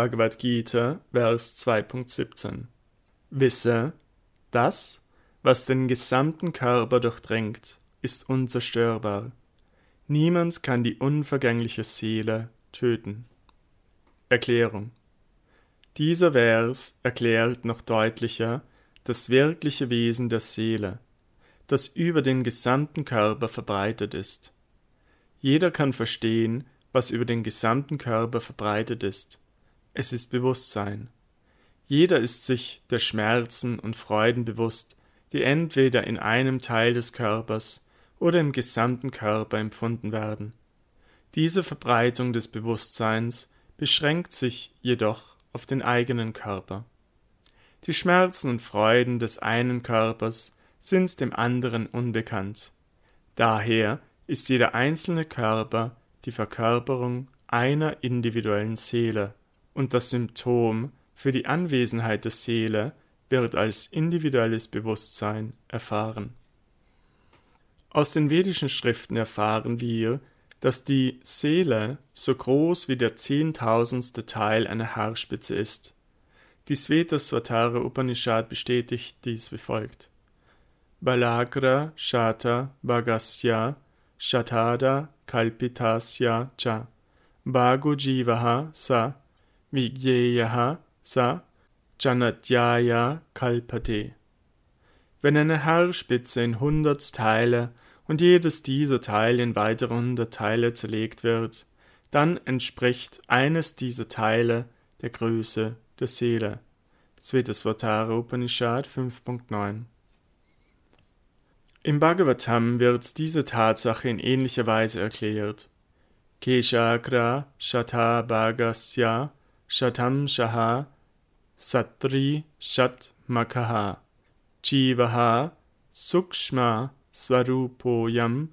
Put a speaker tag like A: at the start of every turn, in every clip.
A: Bhagavad Gita, Vers 2.17. Wisse, das, was den gesamten Körper durchdringt, ist unzerstörbar. Niemand kann die unvergängliche Seele töten. Erklärung Dieser Vers erklärt noch deutlicher das wirkliche Wesen der Seele, das über den gesamten Körper verbreitet ist. Jeder kann verstehen, was über den gesamten Körper verbreitet ist. Es ist Bewusstsein. Jeder ist sich der Schmerzen und Freuden bewusst, die entweder in einem Teil des Körpers oder im gesamten Körper empfunden werden. Diese Verbreitung des Bewusstseins beschränkt sich jedoch auf den eigenen Körper. Die Schmerzen und Freuden des einen Körpers sind dem anderen unbekannt. Daher ist jeder einzelne Körper die Verkörperung einer individuellen Seele, und das Symptom für die Anwesenheit der Seele wird als individuelles Bewusstsein erfahren. Aus den vedischen Schriften erfahren wir, dass die Seele so groß wie der zehntausendste Teil einer Haarspitze ist. Die Svetasvatara Upanishad bestätigt dies wie folgt. Balagra Shata Bhagasya Shatada Kalpitasya Cha Bhago Jivaha Sa Vigyeyaha Sa Janatyaya Kalpate. Wenn eine Haarspitze in hundert Teile und jedes dieser Teile in weitere hundert Teile zerlegt wird, dann entspricht eines dieser Teile der Größe der Seele. Svetasvatara Upanishad 5.9 im Bhagavatam wird diese Tatsache in ähnlicher Weise erklärt. Keshakra Shata Bhagasya Shatam Shaha Satri Shat Makaha Jivaha Sukshma Svarupoyam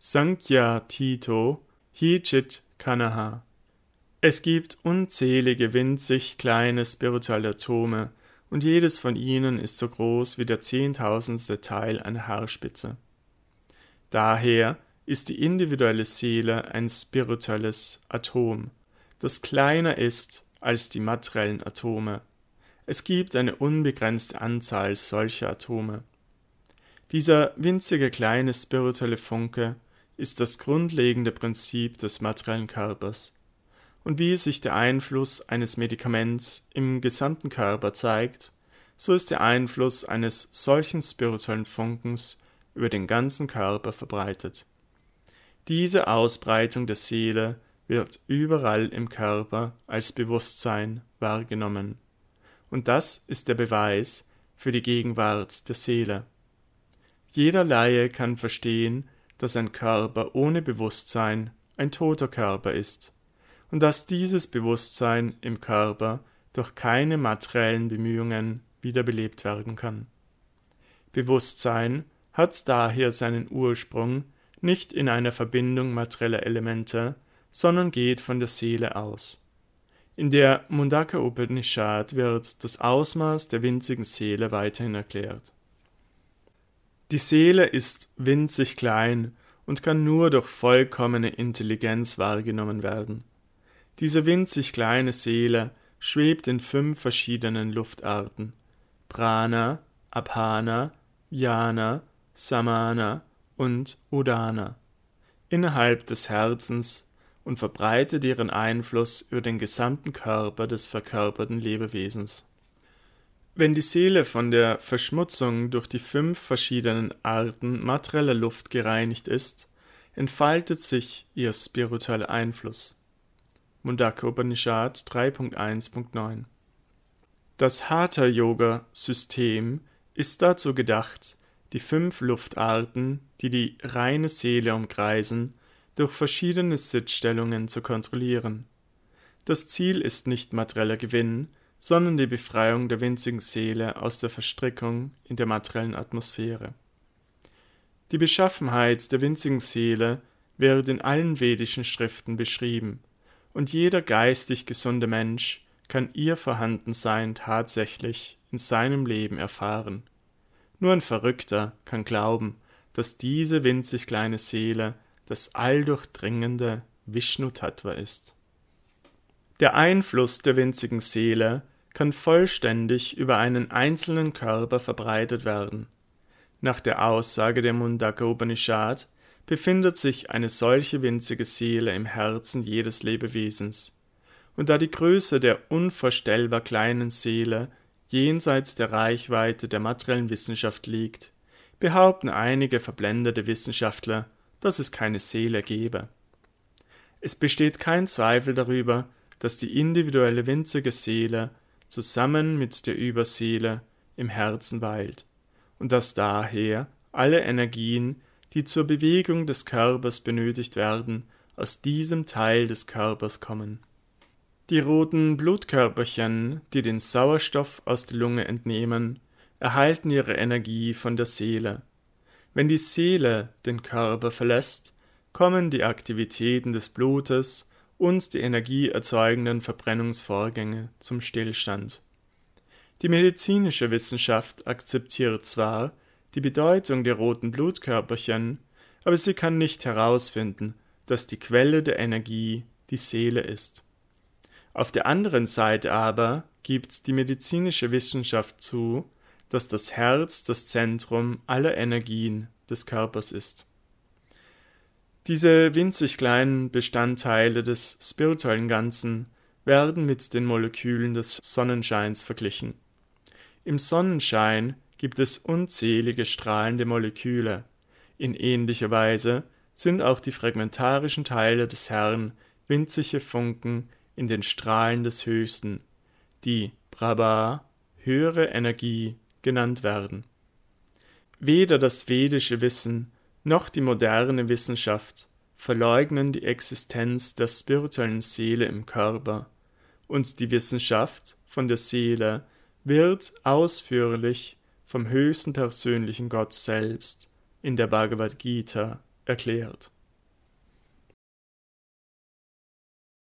A: Sankhya Tito Hichit Kanaha Es gibt unzählige winzig kleine spirituelle Atome, und jedes von ihnen ist so groß wie der zehntausendste Teil einer Haarspitze. Daher ist die individuelle Seele ein spirituelles Atom, das kleiner ist als die materiellen Atome. Es gibt eine unbegrenzte Anzahl solcher Atome. Dieser winzige kleine spirituelle Funke ist das grundlegende Prinzip des materiellen Körpers und wie sich der Einfluss eines Medikaments im gesamten Körper zeigt, so ist der Einfluss eines solchen spirituellen Funkens über den ganzen Körper verbreitet. Diese Ausbreitung der Seele wird überall im Körper als Bewusstsein wahrgenommen. Und das ist der Beweis für die Gegenwart der Seele. Jeder Laie kann verstehen, dass ein Körper ohne Bewusstsein ein toter Körper ist und dass dieses Bewusstsein im Körper durch keine materiellen Bemühungen wiederbelebt werden kann. Bewusstsein hat daher seinen Ursprung nicht in einer Verbindung materieller Elemente, sondern geht von der Seele aus. In der Mundaka Upanishad wird das Ausmaß der winzigen Seele weiterhin erklärt. Die Seele ist winzig klein und kann nur durch vollkommene Intelligenz wahrgenommen werden. Diese winzig kleine Seele schwebt in fünf verschiedenen Luftarten Prana, Apana, Jana, Samana und Udana innerhalb des Herzens und verbreitet ihren Einfluss über den gesamten Körper des verkörperten Lebewesens. Wenn die Seele von der Verschmutzung durch die fünf verschiedenen Arten materieller Luft gereinigt ist, entfaltet sich ihr spiritueller Einfluss. Mundaka Upanishad 3.1.9 Das Hatha-Yoga-System ist dazu gedacht, die fünf Luftarten, die die reine Seele umkreisen, durch verschiedene Sitzstellungen zu kontrollieren. Das Ziel ist nicht materieller Gewinn, sondern die Befreiung der winzigen Seele aus der Verstrickung in der materiellen Atmosphäre. Die Beschaffenheit der winzigen Seele wird in allen vedischen Schriften beschrieben, und jeder geistig gesunde Mensch kann ihr Vorhandensein tatsächlich in seinem Leben erfahren. Nur ein Verrückter kann glauben, dass diese winzig kleine Seele das alldurchdringende Vishnu-Tattva ist. Der Einfluss der winzigen Seele kann vollständig über einen einzelnen Körper verbreitet werden. Nach der Aussage der Mundaka Upanishad befindet sich eine solche winzige Seele im Herzen jedes Lebewesens. Und da die Größe der unvorstellbar kleinen Seele jenseits der Reichweite der materiellen Wissenschaft liegt, behaupten einige verblendete Wissenschaftler, dass es keine Seele gebe. Es besteht kein Zweifel darüber, dass die individuelle winzige Seele zusammen mit der Überseele im Herzen weilt und dass daher alle Energien, die zur Bewegung des Körpers benötigt werden, aus diesem Teil des Körpers kommen. Die roten Blutkörperchen, die den Sauerstoff aus der Lunge entnehmen, erhalten ihre Energie von der Seele. Wenn die Seele den Körper verlässt, kommen die Aktivitäten des Blutes und die energieerzeugenden Verbrennungsvorgänge zum Stillstand. Die medizinische Wissenschaft akzeptiert zwar die Bedeutung der roten Blutkörperchen, aber sie kann nicht herausfinden, dass die Quelle der Energie die Seele ist. Auf der anderen Seite aber gibt die medizinische Wissenschaft zu, dass das Herz das Zentrum aller Energien des Körpers ist. Diese winzig kleinen Bestandteile des spirituellen Ganzen werden mit den Molekülen des Sonnenscheins verglichen. Im Sonnenschein gibt es unzählige strahlende Moleküle. In ähnlicher Weise sind auch die fragmentarischen Teile des Herrn winzige Funken in den Strahlen des Höchsten, die Brahma, höhere Energie, genannt werden. Weder das vedische Wissen noch die moderne Wissenschaft verleugnen die Existenz der spirituellen Seele im Körper, und die Wissenschaft von der Seele wird ausführlich vom höchsten persönlichen Gott selbst in der Bhagavad Gita erklärt.